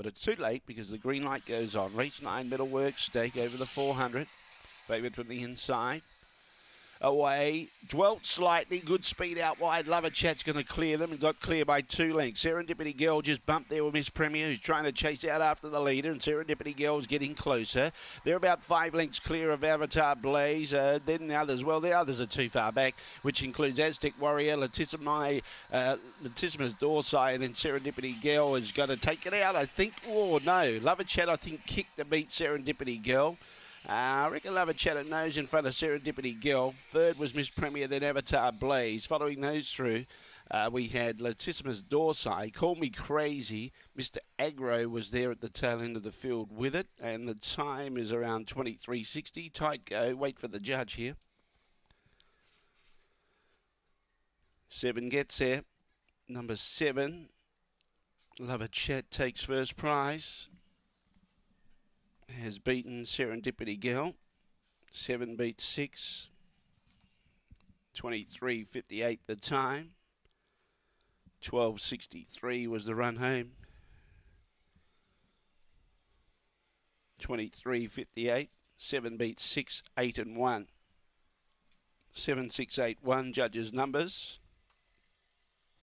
but it's too late because the green light goes on. Race nine, middle work stake over the 400. Favoured from the inside away. Dwelt slightly. Good speed out wide. Chat's going to clear them and got clear by two lengths. Serendipity Girl just bumped there with Miss Premier, who's trying to chase out after the leader, and Serendipity Girl's getting closer. They're about five lengths clear of Avatar Blaze. Uh, then the others, well, the others are too far back, which includes Aztec Warrior, Latissimus, uh, Latissimus Dorsai, and then Serendipity Girl is going to take it out, I think. Oh, no. Lover Chat, I think, kicked the beat Serendipity Girl. Uh, Chat at nose in front of Serendipity Girl. Third was Miss Premier, then Avatar Blaze. Following those through, uh, we had Latissimus Dorsai, Call Me Crazy. Mr. Agro was there at the tail end of the field with it, and the time is around 23.60. Tight go. Wait for the judge here. Seven gets there. Number seven, Chat takes first prize has beaten Serendipity Girl. Seven beats six. 23.58 the time. 12.63 was the run home. 23.58. Seven beats six, eight and one. Seven, six, eight, one. Judges' numbers.